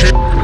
Shit.